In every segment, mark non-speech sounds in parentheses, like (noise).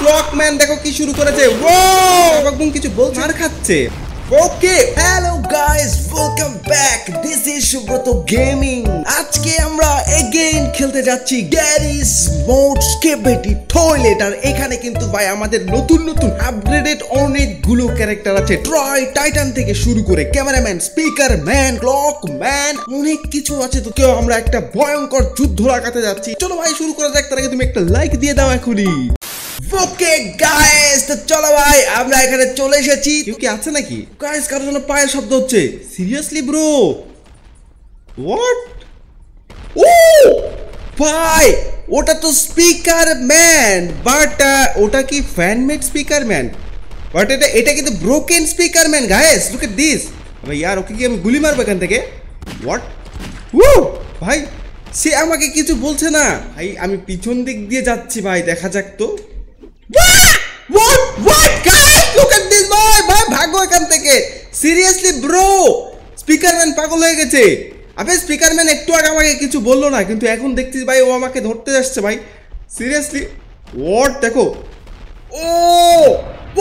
Clockman দেখো কি শুরু করেছে। ও একদম কিছু বলছে। আর খাচ্ছে। Okay hello guys welcome back this is Subrata gaming আজকে আমরা এগেইন খেলতে যাচ্ছি গ্যারিস মোড স্কেবেটি টয়লেট আর এখানে কিন্তু ভাই আমাদের নতুন নতুন আপগ্রেডেড অনেকগুলো ক্যারেক্টার আছে। ট্রয় টাইটান থেকে শুরু করে cameraman speaker man clock man অনেক কিছু আছে তো কেউ আমরা একটা ভয়ঙ্কর যুদ্ধ লাগাতে যাচ্ছি। চলো ভাই, শুরু করা যাক। তার আগে তুমি একটা লাইক দিয়ে দাও এখনই। ওকে গাইস তো চলো ভাই আমরা এখানে চলে এসেছি। কেউ কি আছে নাকি? গাইস কারোর জন্য পায়ের শব্দ হচ্ছে। Seriously bro what oh! ভাই ওটা তো স্পিকার ম্যান বাট ওটা কি ফ্যানমেড স্পিকার ম্যান বাট এটা এটা কিন্তু broken speaker man guys look at this ভাই ইয়ার ওকে কি আমি গুলি মারবো এখান থেকে? হোয়াট ও ভাই সে আমাকে কিছু বলছে না। ভাই আমি পিছন দিক দিয়ে যাচ্ছি ভাই দেখা যাক তো। What? What? Guys, look at this boy! ভাই ভাগো এখান থেকে। সিরিয়াসলি ব্রো স্পিকারম্যান পাগল হয়ে গেছে। আবে স্পিকারম্যান একটু আগে আমাকে কিছু বলল না কিন্তু এখন দেখছিস ভাই ও আমাকে ধরতে যাচ্ছে ভাই। সিরিয়াসলি ওয়াট দেখো। ও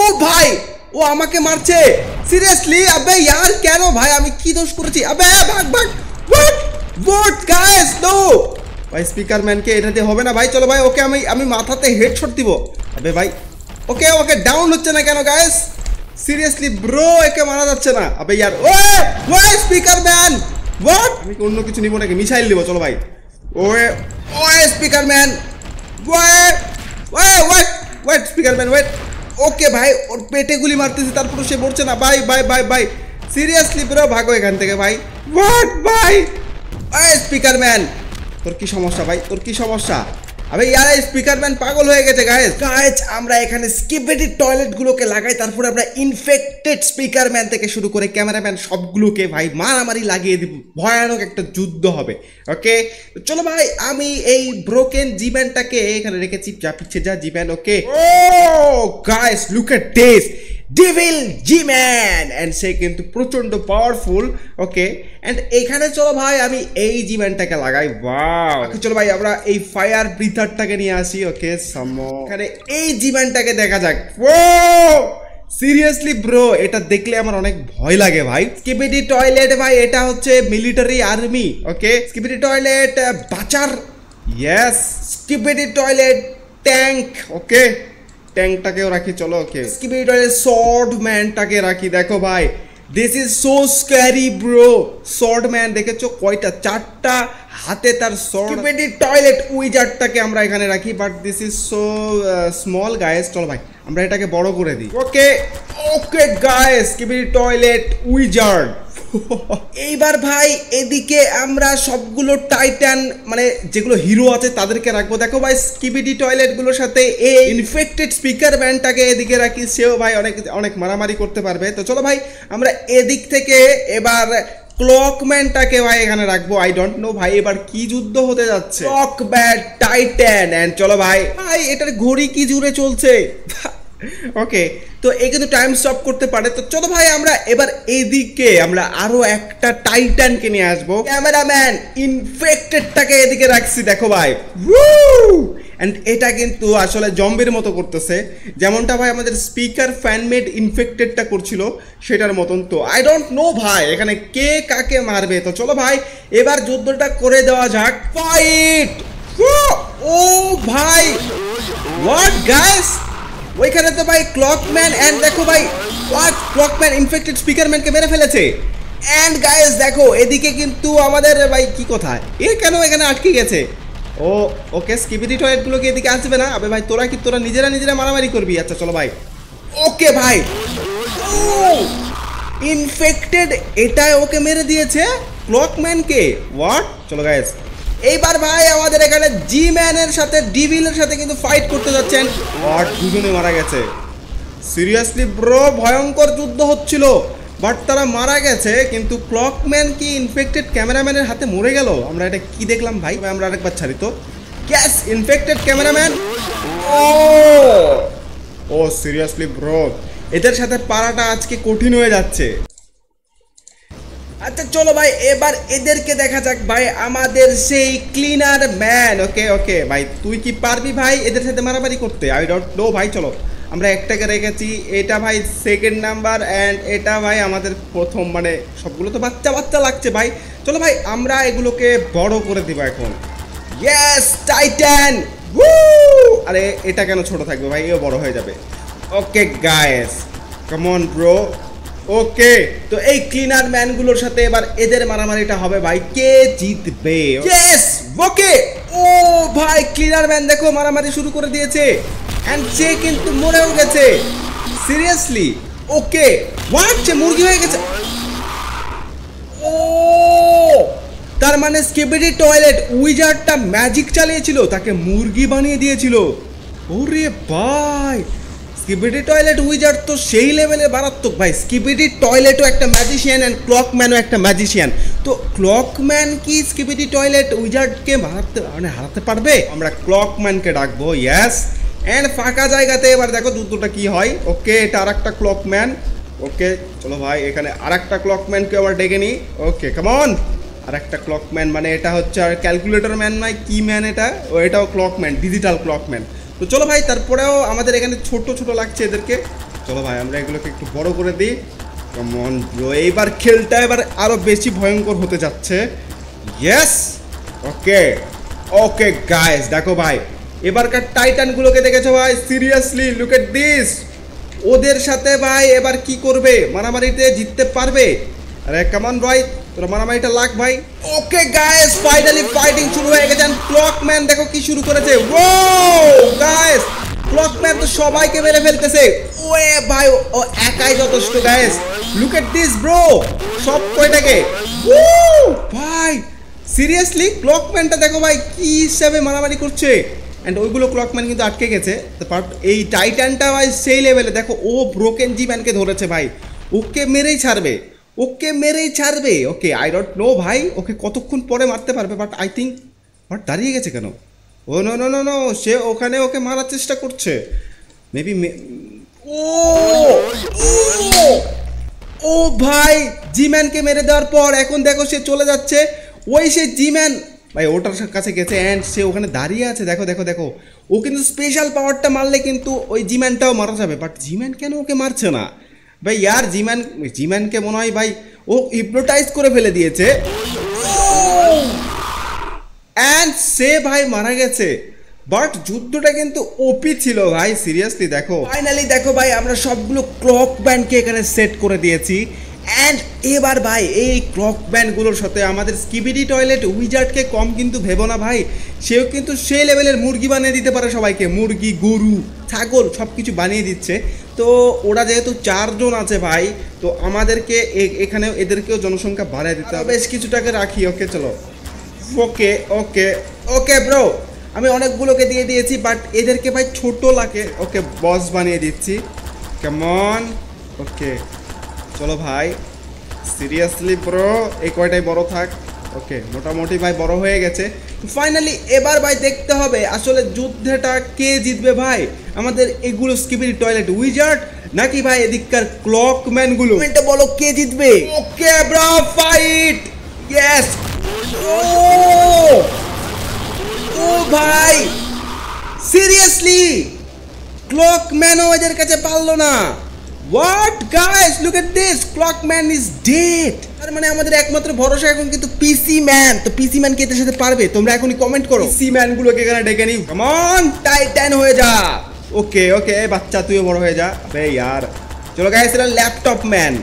ও ভাই ও আমাকে মারছে। সিরিয়াসলি আবে ইয়ার কেন ভাই? আমি কি দোষ করেছি? আবে ভাগ ভাগ। হোয়াট হোয়াট গাইস নো ভাই স্পিকার ম্যানকে এটা দিয়ে হবে না ভাই? চলো ভাই, ওকে আমি আমি মাথাতে হেডশট দিব। আবে ভাই, ওকে ওকে ডাউন হচ্ছে না কেন গাইস সিরিয়াসলি ব্রো একে মারা যাচ্ছে না। আবে ইয়ার ও ওয়ে স্পিকার ম্যান হোয়াট আমি অন্য কিছু নিব নাকি? মিসাইল দিব চলো ভাই। ওয়ে ওয়ে speaker man way way wait wait speaker man wait okay ভাই, ওর পেটে গুলি মারতেছি তারপরে সে মরছে না। ভাই ভাই ভাই ভাই। সিরিয়াসলি ব্রো ভাগো এখান থেকে, ভাই। হোয়াট ভাই? ওয়ে স্পিকার ম্যান তোর কি সমস্যা ভাই? তোর কি সমস্যা? আবে ইয়ারা স্পিকার ম্যান পাগল হয়ে গেছে গাইজ গাইজ আমরা এখানে স্কিপেটেড টয়লেট গুলোকে লাগাই তারপরে আমরা ইনফেক্টেড স্পিকার ম্যান থেকে শুরু করে ক্যামেরাম্যান সবগুলোকে ভাই মারামারি লাগিয়ে দিব। ভয়ানক একটা যুদ্ধ হবে ওকে চলো ভাই আমি এই ব্রোকেন জিম্যানটাকে এখানে রেখেছি যা পিচ্ছে যা G man okay oh! Guys look at this devil G man and সে কিন্তু প্রচণ্ড পাওয়ারফুল ওকে অ্যান্ড এখানে চলো ভাই আমি এই জি ম্যানটাকে লাগাই বাও চলো ভাই আমরা এই ফায়ার ব্রিথারটাকে নিয়ে আসি ওকে? সামো। এখানে এই জি দেখা যাক। ও সিরিয়াসলি ব্রো এটা দেখলে আমার অনেক ভয় লাগে ভাই। স্কিপিডি টয়লেট ভাই এটা হচ্ছে military army okay? Skibidi toilet বাচার। Yes skibidi toilet tank okay? ট্যাঙ্কটাকেও রাখি চলো ওকে। স্কিপিডি টয়লেট শর্ট ম্যানটাকে রাখি দেখো ভাই। This is so scary bro short man দেখেছ? কয়টা? চারটা হাতে তার শর্টি টয়লেট উইজারটাকে আমরা এখানে রাখি but this is so small guys চল ভাই আমরা এটাকে বড় করে দিই। Okay okay guys skibidi toilet wizard এইবার ভাই এদিকে আমরা সবগুলো টাইটান মানে যেগুলো হিরো আছে তাদেরকে রাখব। দেখো ভাই স্কিবিডি টয়লেটগুলোর সাথে এই ইনফেক্টেড স্পিকার ব্যান্ডটাকে এদিকে রাখি। সেও ভাই অনেক অনেক মারামারি করতে পারবে। তো চলো ভাই আমরা এদিক থেকে এবার ক্লকম্যানটাকে ভাই এখানে রাখব। আই ডোন্ট নো ভাই এবার কি যুদ্ধ হতে যাচ্ছে। ক্লক ব্যাট টাইটান এন্ড চলো ভাই। ভাই এটার ঘড়ি কি জুড়ে চলছে? ওকে তো এই কিন্তু টাইম স্টপ করতে পারে। তো চলো ভাই, আমরা এবার এদিকে আমরা আরও একটা টাইটানকে নিয়ে আসব। ক্যামেরাম্যান ইনফেক্টেডটাকে এদিকে রাখছি, দেখো ভাই। অ্যান্ড এটা কিন্তু আসলে জম্বির মতো করতেছে। যেমনটা ভাই আমাদের স্পিকার ফ্যানমেড ইনফেক্টেডটা করছিল, সেটার মতন। তো আই ডোন্ট নো ভাই, এখানে কে কাকে মারবে? তো চলো ভাই, এবার যুদ্ধটা করে দেওয়া যাক। ফাইট ও ভাই! হোয়াট গাইস ওইখানে তো ভাই ক্লকম্যান অ্যান্ড দেখো ভাই হোয়াট ক্লকম্যান ইনফেক্টেড স্পিকারম্যানকে মেরে ফেলেছে। অ্যান্ড গাইস দেখো, এদিকে কিন্তু আমাদের, ভাই, কি কথা? এ কেন এখানে আটকে গেছে? ও, ওকে স্কিপিডি টয়লেটগুলোকে এদিকে আসবে না? আবে ভাই, তোরা কি, তোরা নিজেরা নিজেরা মারামারি করবি? আচ্ছা চলো ভাই। ওকে ভাই। ইনফেক্টেড এটা ওকে মেরে দিয়েছে ক্লকম্যানকে। হোয়াট চলো গাইস এইবার ভাই আমাদের এখানে জি ম্যানের সাথে ডিভিলের সাথে কিন্তু ফাইট করতে যাচ্ছেন। আর দুজনে মারা গেছে। সিরিয়াসলি ব্রো ভয়ঙ্কর যুদ্ধ হচ্ছিল। বাট তারা মারা গেছে, কিন্তু ক্লকম্যান কি ইনফেক্টেড ক্যামেরাম্যানের হাতে মরে গেল? আমরা এটা কি দেখলাম ভাই? আমরা আরেকবার ছাড়ি তো। Gas infected cameraman oh! Oh seriously bro এদের সাথে পারাটা আজকে কঠিন হয়ে যাচ্ছে। আচ্ছা চলো ভাই, এবার এদেরকে দেখা যাক ভাই, আমাদের সেই ক্লিনার ম্যান ওকে ওকে ভাই, তুই কি পারবি ভাই এদের সাথে মারামারি করতে? আই ডোন্ট নো ভাই, চলো, আমরা একটাকে রেখেছি, এটা ভাই সেকেন্ড নাম্বার অ্যান্ড এটা ভাই আমাদের প্রথম মানে সবগুলো তো বাচ্চা বাচ্চা লাগছে ভাই। চলো ভাই, আমরা এগুলোকে বড় করে দিব এখন। ইয়েস টাইটান আরে, এটা কেন ছোট থাকবে ভাই? এও বড় হয়ে যাবে। Okay guys come on bro okay তো এই ক্লিনার ম্যানগুলোর সাথে এবার এদের মারামারিটা হবে ভাই। কে জিতবে? ইয়েস ওকে ও ভাই ক্লিনার ম্যান দেখো মারামারি শুরু করে দিয়েছে। এন্ড সে কিন্তু মরেও গেছে। সিরিয়াসলি ওকে হোয়াট সে মুরগি হয়ে গেছে। ও! তার মানে স্কেবিডি টয়লেট উইজারটা ম্যাজিক চালিয়েছিল তাকে মুরগি বানিয়ে দিয়েছিল। ওরে ভাই! স্কিবিডি টয়লেট উইজার তো সেই লেভেলে মারাত্মক ভাই। স্কিবিডি টয়লেটও একটা ম্যাজিশিয়ান অ্যান্ড ক্লকম্যানও একটা ম্যাজিশিয়ান তো ক্লকম্যান কি স্কিবিডি টয়লেট উইজার্ডকে মারাতে মানে হারাতে পারবে? আমরা ক্লকম্যানকে ডাকবো ইয়াস অ্যান্ড ফাঁকা জায়গাতে এবার দেখো দুটোটা কি হয়। ওকে, এটা আর একটা ক্লকম্যান ওকে, চলো ভাই, এখানে আর একটা ক্লকম্যানকে আবার ডেকে নিই। ওকে কেমন আর একটা ক্লকম্যান মানে এটা হচ্ছে আর ক্যালকুলেটর ম্যান নয় কি ম্যান এটা। ও এটাও ক্লকম্যান ডিজিটাল ক্লকম্যান তো চলো ভাই, তারপরেও আমাদের এখানে ছোট ছোট লাগছে এদেরকে। চলো ভাই, আমরা এগুলোকে একটু বড় করে দিই। কেমন এইবার খেলটা এবার আরও বেশি ভয়ঙ্কর হতে যাচ্ছে। ইয়েস ওকে ওকে গাইস দেখো ভাই, এবারকার টাইটানগুলোকে দেখেছ ভাই? সিরিয়াসলি লুক এট দিস ওদের সাথে ভাই এবার কি করবে? মারামারিতে জিততে পারবে? আরে কেমন ভাই তোরা মারামারিটা লাগ ভাই। ওকে ফাইনালি ফাইটিং শুরু হয়ে গেছে। দেখো কি শুরু করেছে। ও গাইস ক্লকম্যান তো সবাইকে মেরে ফেলতেছে। ওয়ে ভাই, ও একাই দিস ব্রো সব ও ভাই সিরিয়াসলি ক্লকম্যানটা দেখো ভাই, কি হিসাবে মারামারি করছে। অ্যান্ড ওইগুলো ক্লকম্যান কিন্তু আটকে গেছে। এই টাইটানটা ভাই, সেই লেভেলে দেখো, ও ব্রোকেন জি ম্যানকে ধরেছে ভাই। ওকে মেরেই ছাড়বে। ওকে মেরেই ছাড়বে। ওকে আই ডোন্ট নো ভাই, ওকে কতক্ষণ পরে মারতে পারবে বাট আই থিঙ্ক বাট দাঁড়িয়ে গেছে কেন? ও নো নো নো নো সে ওখানে ওকে মারার চেষ্টা করছে। মেবি ও ও ভাই জি ম্যানকে মেরে দেওয়ার পর এখন দেখো সে চলে যাচ্ছে। ওই সে জি ম্যান ভাই, ওটার কাছে গেছে অ্যান্ড সে ওখানে দাঁড়িয়ে আছে। দেখো দেখো দেখো। ও কিন্তু স্পেশাল পাওয়ারটা মারলে কিন্তু ওই জি ম্যানটাও মারা যাবে বাট জি ম্যান কেন ওকে মারছে না? ভাই, ইয়ার জিম্যান, জিম্যানকে মনে হয় ভাই, ও হিপনোটাইজ করে ফেলে দিয়েছে। অ্যান্ড সে ভাই মারা গেছে। বাট যুদ্ধটা কিন্তু ওপি ছিল ভাই সিরিয়াসলি দেখো। ফাইনালি দেখো ভাই, আমরা সবগুলো ক্লক ব্যান্ডকে এখানে সেট করে দিয়েছি। অ্যান্ড এবার ভাই, এই ক্লক ব্যান্ডগুলোর সাথে আমাদের স্কিবিডি টয়লেট উইজার্ডকে কম কিন্তু ভেবো না ভাই। সেও কিন্তু সেই লেভেলের মুরগি বানিয়ে দিতে পারে সবাইকে, মুরগি, গরু, ছাগল সব কিছু বানিয়ে দিচ্ছে। তো ওরা যেহেতু চারজন আছে ভাই, তো আমাদেরকে এখানেও এদেরকেও জনসংখ্যা বাড়ায় দিতে হবে। বেশ কিছুটাকে রাখি, ওকে, চলো। ওকে ওকে ওকে ব্রো আমি অনেকগুলোকে দিয়ে দিয়েছি বাট এদেরকে ভাই ছোট লাগে। ওকে বস বানিয়ে দিচ্ছি। কেমন ওকে। চলো ভাই। সিরিয়াসলি ব্রো এই কয়টাই বড় থাক। ওকে মোটামুটি ভাই বড় হয়ে গেছে। ফাইনালি এবার ভাই দেখতে হবে আসলে যুদ্ধটা কে জিতবে ভাই। আমাদের এগুলো স্কিপির টয়লেট উইজার্ড নাকি ভাই এদিককার ক্লক ম্যানগুলো কমেন্টে বলো কে জিতবে। Okay bro fight yes oh oh ভাই। সিরিয়াসলি ক্লক ম্যানও এদের কাছে পারল না। What guys look at this clock man is dead তার মানে আমাদের একমাত্র ভরসা এখন কিন্তু পিসি ম্যান তো পিসি ম্যান কি এদের সাথে পারবে? তোমরা এখনই কমেন্ট করো। পিসি ম্যান গুলোকে এখানে ডেকে নিও। কমন টাইটান হয়ে যা। ওকে ওকে বাচ্চা তুইও বড় হয়ে যা। আবে यार চলো গাইস এটা ল্যাপটপ ম্যান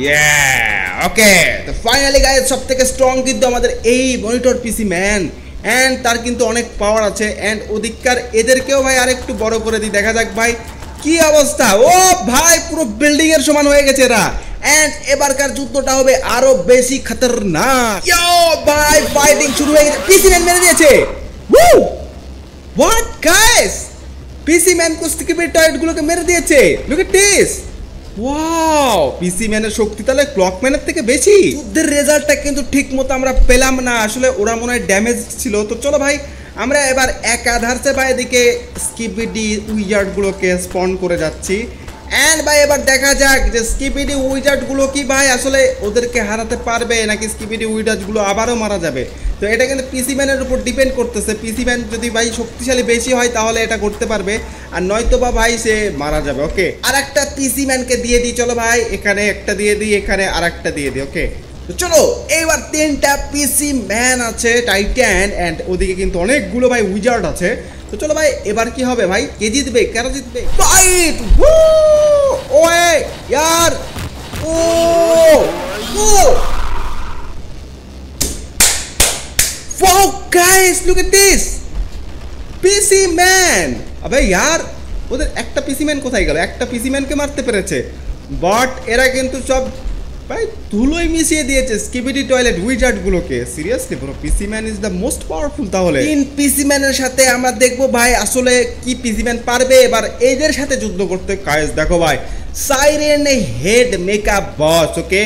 ইয়া ওকে তো ফাইনালি গাইস সব থেকে স্ট্রং কিন্তু আমাদের এই মনিটর পিসি ম্যান অ্যান্ড তার কিন্তু অনেক পাওয়ার আছে। অ্যান্ড ওদিককার এদেরকেও ভাই আরেকটু বড় করে দিই। দেখা যাক ভাই কি অবস্থা? ও ভাই, পুরো বিল্ডিং এর সমান হয়ে গেছে এরা। এন্ড এবারকার যুদ্ধটা হবে আরও বেশি খতরনাক। ইয়ো ভাই ফাইটিং শুরু হয়ে গেছে। পিসি ম্যান মেরে দিয়েছে। Ooh what guys PC man কুস্তিকিবির টয়েট গুলোকে মেরে দিয়েছে? Look at this wow PC ম্যানের শক্তি তাহলে ক্লক ম্যানের থেকে বেশি। যুদ্ধের রেজাল্টটা কিন্তু ঠিক মতো আমরা পেলাম না। আসলে ওরা মনে হয় ড্যামেজ ছিল। তো চলো ভাই আমরা এবার এক আধারসে বা এদিকে স্কিপিডি উইজার্ডগুলোকে স্পন করে যাচ্ছি। অ্যান্ড ভাই, এবার দেখা যাক যে স্কিপিডি উইজার্ডগুলো কি ভাই? আসলে ওদেরকে হারাতে পারবে নাকি স্কিপিডি উইজার্ডগুলো আবারও মারা যাবে? তো এটা কিন্তু পিসি ম্যানের উপর ডিপেন্ড করতেছে। পিসি ম্যান যদি ভাই শক্তিশালী বেশি হয়, তাহলে এটা করতে পারবে। আর নয়তো বা ভাই, সে মারা যাবে ওকে আর একটা পিসি ম্যানকে দিয়ে দিই, চলো ভাই। এখানে একটা দিয়ে দিই, এখানে আর একটা দিয়ে দিই ওকে তো চলো এইবার তিনটা পিসি ম্যান আছে টাইটান অ্যান্ড ওদিকে কিন্তু অনেকগুলো ভাই উইজার্ড আছে। তো চলো ভাই এবার কি হবে ভাই? কে জিতবে? কারা জিতবে? ফাইট ওয়ে ইয়ার! ও ও! Wow, guys, look at this! PC! আবে ইয়ার! ওদের একটা পিসি ম্যান কোথায় গেল? একটা পিসি ম্যানকে মারতে পেরেছে। বাট এরা কিন্তু সব ভাই, ধুলোই মিশিয়ে দিয়েছে স্কিবিডি টয়লেট উইজার্ড গুলোকে seriously bro PC man is the most powerful তাহলে। তিন পিসি ম্যানের সাথে আমরা দেখব ভাই আসলে কি পিসি ম্যান পারবে। এবার এদের সাথে যুদ্ধ করতে কাজ দেখো ভাই siren head makeup boss okay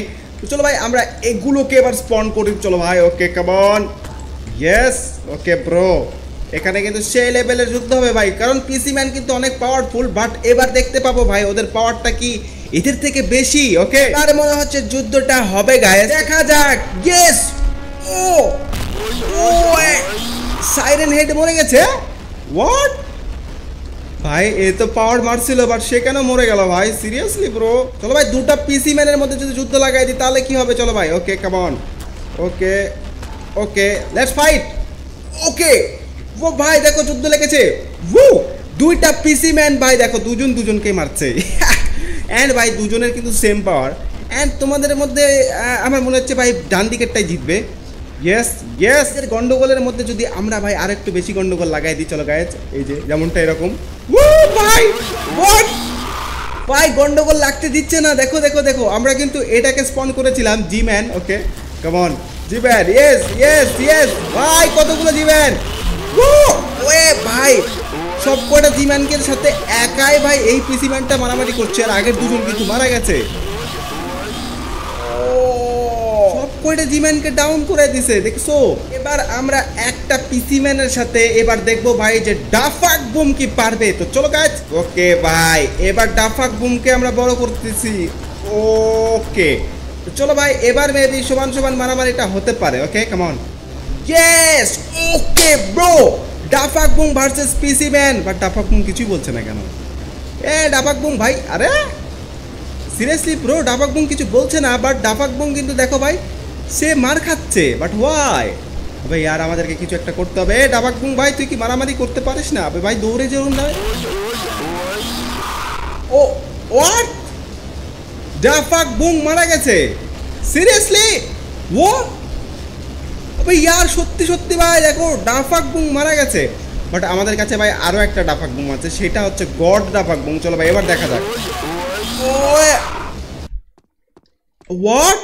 চলো ভাই, আমরা এগুলোকে এবার স্পন করি। চলো ভাই ওকে কেমন ইয়েস ওকে ব্রো এখানে কিন্তু সেই লেভেলের যুদ্ধ হবে ভাই, কারণ পিসি ম্যান কিন্তু অনেক পাওয়ারফুল বাট এবার দেখতে পাবো ভাই, ওদের পাওয়ারটা কি? এদের থেকে বেশি ওকে আর মনে হচ্ছে যুদ্ধটা হবে গায়ে দেখা যাক। Yes oh! ও সাইরেন হেড মরে গেছে? হোয়াট ভাই এ তো পাওয়ার মারছিল বাট সে কেন মরে গেল ভাই? সিরিয়াসলি ব্রো চলো ভাই দুটা পিসি ম্যানের মধ্যে যদি যুদ্ধ লাগাই দিই তাহলে কি হবে? চলো ভাই okay come on okay okay let's fight okay oh ভাই দেখো যুদ্ধ লেগেছে। ও দুইটা পিসি ম্যান ভাই দেখো দুজন দুজনকে মারছে। (laughs) অ্যান্ড ভাই, দুজনের কিন্তু সেম পাওয়ার অ্যান্ড তোমাদের মধ্যে আমার মনে হচ্ছে ভাই ডান দিকেরটাই জিতবে। ইয়েস ইয়েস এর গন্ডগোলের মধ্যে যদি আমরা ভাই আর একটু বেশি গন্ডগোল লাগাই দিই, চলো গায়েজ এই যে যেমনটা এরকম। ও ভাই ভাই, গন্ডগোল লাগতে দিচ্ছে না। দেখো দেখো দেখো, আমরা কিন্তু এটাকে স্পন করেছিলাম জি ম্যান ওকে কেমন G man yes yes yes ভাই, কতগুলো জি ম্যান ওয়ে, ভাই সব কটা জি ম্যানকের সাথে একাই ভাই এই পিসি ম্যানটা মারামারি করছে আর আগের দুজন কিন্তু মারা গেছে। সব কয়টা জিম্যানকে ডাউন করে দিছে দেখছ? এবার আমরা একটা পিসি ম্যানের সাথে এবার দেখব ভাই যে ডাফাক বুম কি পারবে। তো চলো গাছ ওকে ভাই এবার ডাফাক বুমকে আমরা বড় করতেছি। ওকে তো চলো ভাই এবার মেবি সমান সমান মারামারিটা হতে পারে ওকে কেমন yes okay ডাফাক boom versus PC man but ডাফাক boom কিছুই বলছে না কেন? এ ডাফাক বুম ভাই, আরে! সিরিয়াসলি ব্রো ডাফাক বুম কিছু বলছে না বাট ডাফাক বুম কিন্তু দেখো ভাই, সে মার খাচ্ছে বাট ওয়াই ভাই, আর আমাদেরকে কিছু একটা করতে হবে। এ ডাফাক বুম ভাই, তুই কি মারামারি করতে পারিস না? ভাই, দৌড়ে যেরুন না। ও হোয়াট ডাফাক বুম মারা গেছে। সিরিয়াসলি ও আবে ইয়ার সত্যি সত্যি ভাই দেখো ডাফাক বুম মারা গেছে। বাট আমাদের কাছে ভাই আরও একটা ডাফাক বুম আছে সেটা হচ্ছে গড ডাফাক বুম। চলো ভাই এবার দেখা যাক। হোয়াট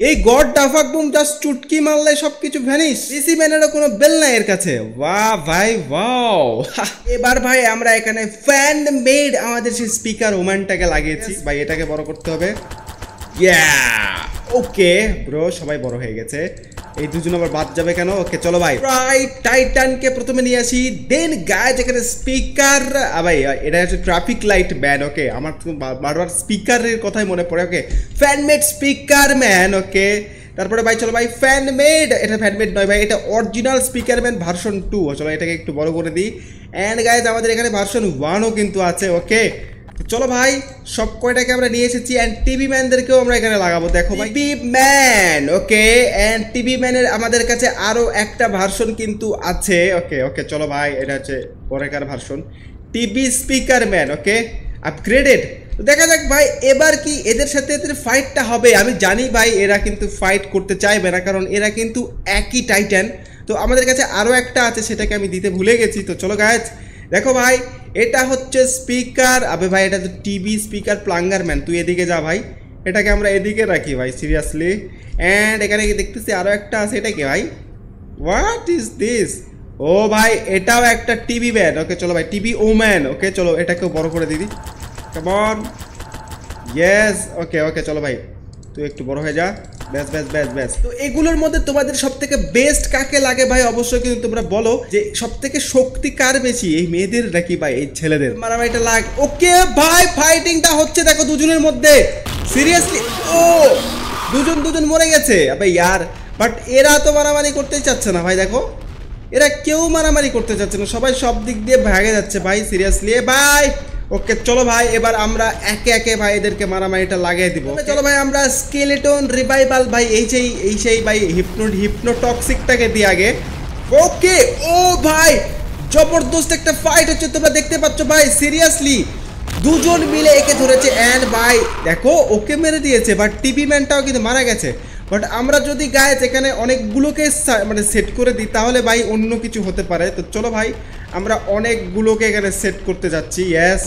এই গড ডাফাক বুম জাস্ট চুটকি মারলে সব কিছু ভ্যানিশ পিসি ম্যানেরও কোনো বেল নাই এর কাছে। বাহ ভাই ওয়াও (laughs) এবার ভাই আমরা এখানে ফ্যান মেড আমাদের সেই স্পিকার ওম্যানটাকে লাগিয়েছি। ভাই এটাকে বড় করতে হবে। ইয়া ওকে ব্রো সবাই বড় হয়ে গেছে। এই দুজন আবার বাদ যাবে কেন? ওকে, চলো ভাই। রাইট টাইটানকে প্রথমে নিয়ে আসি। দেন গায়ে যেখানে স্পিকার ভাই, এটা হচ্ছে ট্রাফিক লাইট ব্যান ওকে আমার বারবার স্পিকারের কথাই মনে পড়ে okay fan made speaker man okay তারপরে ভাই, চলো ভাই ফ্যানমেড এটা ফ্যানমেড নয় ভাই, এটা original speaker man version two চলো এটাকে একটু বড় করে দিই। অ্যান্ড গাইজ আমাদের এখানে ভার্সন ওয়ানও কিন্তু আছে ওকে চলো ভাই, সব কয়টাকে আমরা নিয়ে এসেছি অ্যান্ড টিভি ম্যানদেরকেও আমরা এখানে লাগাবো। দেখো ভাই। TV man okay and TV ম্যানের আমাদের কাছে আরও একটা ভার্সন কিন্তু আছে। ওকে ওকে চলো ভাই, এটা হচ্ছে পরেকার version TV speaker man okay upgraded দেখা যাক ভাই, এবার কি এদের সাথে এদের ফাইটটা হবে? আমি জানি ভাই, এরা কিন্তু ফাইট করতে চাইবে না, কারণ এরা কিন্তু একই টাইটান তো আমাদের কাছে আরও একটা আছে, সেটাকে আমি দিতে ভুলে গেছি। তো চলো গাছ দেখো ভাই এটা হচ্ছে স্পিকার আবে ভাই, এটা তো টিভি স্পিকার প্লাঙ্গার ম্যান তুই এদিকে যা ভাই। এটাকে আমরা এদিকে রাখি ভাই সিরিয়াসলি অ্যান্ড এখানে দেখতেছি আরও একটা আছে, এটা কি ভাই? হোয়াট ইজ দিস ও ভাই, এটাও একটা টিভি ম্যান ওকে, চলো ভাই টিভি ওম্যান ওকে, চলো, এটাকেও বড় করে দিদি কেমন ইয়েস ওকে ওকে চলো ভাই। তুই একটু বড় হয়ে যা। ব্যাস ব্যাস ব্যাস ব্যাস। তো এগুলোর মধ্যে তোমাদের সব থেকে বেস্ট কাকে লাগে ভাই? অবশ্যই কিন্তু তোমরা বলো যে সব থেকে শক্তি কার বেশি, এই মেয়েদের নাকি ভাই এই ছেলেদের? মারামারিটা লাগ। ওকে, ভাই ফাইটিংটা হচ্ছে দেখো দুজনের মধ্যে। সিরিয়াসলি ও, দুজন দুজন মরে গেছে। আবে ইয়ার বাট এরা তো মারামারি করতেই চাচ্ছে না ভাই, দেখো। এরা কেউ মারামারি করতে চাচ্ছে না। সবাই সব দিক দিয়ে ভাগে যাচ্ছে ভাই সিরিয়াসলি ভাই ওকে, চলো ভাই, এবার আমরা একে একে ভাই এদেরকে মারামারিটা লাগিয়ে দিব। চলো ভাই, আমরা স্কেলেটন রিভাইভাল ভাই, এই সেই এই সেই ভাই হিপনো হিপনো টক্সিকটাকে দিই আগে। ওকে, ও ভাই, জবরদস্ত একটা ফাইট হচ্ছে, তোমরা দেখতে পাচ্ছ ভাই সিরিয়াসলি দুজন মিলে একে ধরেছে অ্যান্ড ভাই, দেখো, ওকে মেরে দিয়েছে বাট টিভি ম্যানটাও কিন্তু মারা গেছে। বাট আমরা যদি গায়ে এখানে অনেকগুলোকে মানে সেট করে দিই, তাহলে ভাই অন্য কিছু হতে পারে। তো চলো ভাই আমরা অনেকগুলোকে এখানে সেট করতে যাচ্ছি yes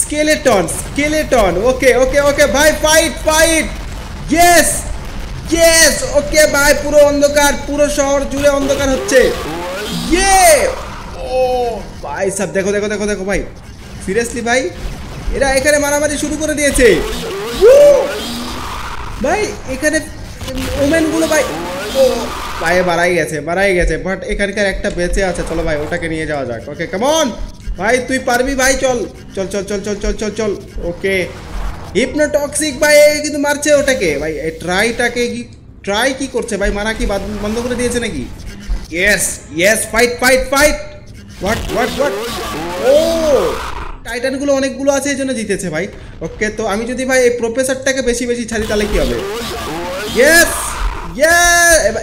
skeleton skeleton okay okay okay ভাই fight fight yes yes okay ভাই পুরো অন্ধকার, পুরো শহর জুড়ে অন্ধকার হচ্ছে। ইয়ে ও ভাই সব দেখো দেখো দেখো দেখো, ভাই। সিরিয়াসলি ভাই? এরা এখানে মারামারি শুরু করে দিয়েছে। ভাই, এখানে ওমেনগুলো ভাই, ও ভাই বাড়াই গেছে বাড়াই গেছে বাট এখানকার একটা বেঁচে আছে। চলো ভাই, ওটাকে নিয়ে যাওয়া যাক। ওকে কেমন ভাই, তুই পারবি? ভাই, চল। চল চল চল চল চল চল চল। ওকে হিপনোটক্সিক ভাই কিন্তু মারছে ওটাকে। ভাই, এই ট্রাইটাকে কি ট্রাই কি করছে? ভাই, মারা কি বন্ধ করে দিয়েছে নাকি? Yes yes fight fight fight what what what oh! টাইটানগুলো অনেকগুলো আছে এই জন্য জিতেছে ভাই। ওকে তো আমি যদি ভাই এই প্রফেসরটাকে বেশি বেশি ছাড়ি, তাহলে কি হবে? ইয়েস ইয়ে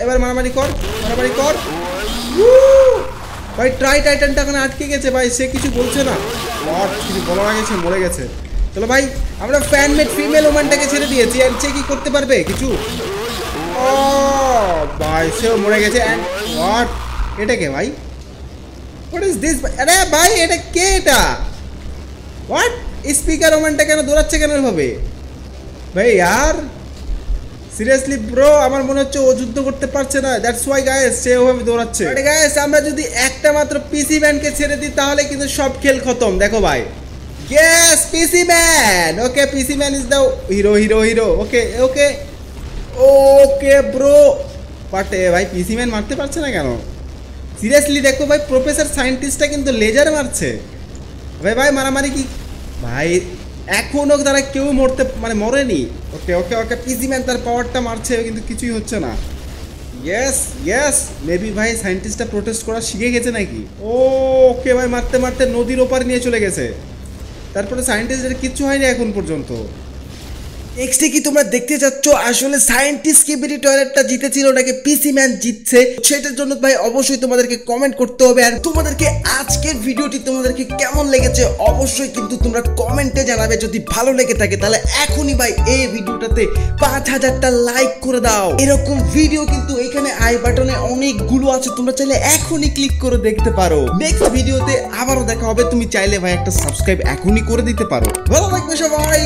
এবার মারামারি কর মারামারি কর। ভাই ট্রাই টাইটানটা ওখানে আটকে গেছে, ভাই, সে কিছু বলছে না। What? কিছু বলা গেছে মরে গেছে। চলো ভাই, আমরা ফ্যানমেড ফিমেল ওম্যানটাকে ছেড়ে দিয়েছি, আর সে কি করতে পারবে কিছু? ও, ভাই, সেও মরে গেছে। হোয়াট এটা কে ভাই? হোয়াট ইজ দিস আরে ভাই, এটা কে এটা? হোয়াট স্পিকার ওম্যানটা কেন দৌড়াচ্ছে কেন এভাবে? ভাই, আর সিরিয়াসলি ব্রো আমার মনে হচ্ছে ও যুদ্ধ করতে পারছে না। দ্যাটস ওয়াই গায়েস সে ওভাবে দৌড়াচ্ছে। গায়েস আমরা যদি একটা মাত্র পিসি ম্যানকে ছেড়ে দিই, তাহলে কিন্তু সব খেল খতম। দেখো ভাই। Yes PC man okay PC man is the hero hero hero okay okay okay bro but ভাই পিসি ম্যান মারতে পারছে না কেন? সিরিয়াসলি দেখো ভাই প্রফেসর সায়েন্টিস্টটা কিন্তু লেজার মারছে। ভাই ভাই, মারামারি কি? ভাই এখনও তারা কেউ মরতে মানে মরেনি। ওকে ওকে ওকে পিজি ম্যান তার পাওয়ারটা মারছে, কিন্তু কিছুই হচ্ছে না। ইয়েস ইয়েস মেবি ভাই সায়েন্টিস্টটা প্রোটেস্ট করা শিখে গেছে নাকি? ও ওকে ভাই, মারতে মারতে নদীর ওপার নিয়ে চলে গেছে। তারপরে সায়েন্টিস্টের কিচ্ছু হয়নি এখন পর্যন্ত। নেক্সটে কি তোমরা দেখতে চাচ্ছ আসলে সায়েন্টিস্ট কেবিরি টয়লেটটা জিতেছিল নাকি পিসি ম্যান জিতছে। সেটার জন্য ভাই অবশ্যই তোমাদেরকে কমেন্ট করতে হবে। আর তোমাদেরকে আজকের ভিডিওটি তোমাদেরকে কেমন লেগেছে অবশ্যই কিন্তু তোমরা কমেন্টে জানাবে। যদি ভালো লেগে থাকে, তাহলে এখনই ভাই এই ভিডিওটাতে পাঁচ হাজারটা লাইক করে দাও। এরকম ভিডিও কিন্তু এখানে আই বাটনে অনেকগুলো আছে। তোমরা চাইলে এখনই ক্লিক করে দেখতে পারো। নেক্সট ভিডিওতে আবারও দেখা হবে। তুমি চাইলে ভাই একটা সাবস্ক্রাইব এখনই করে দিতে পারো। ভালো থাকবে সবাই।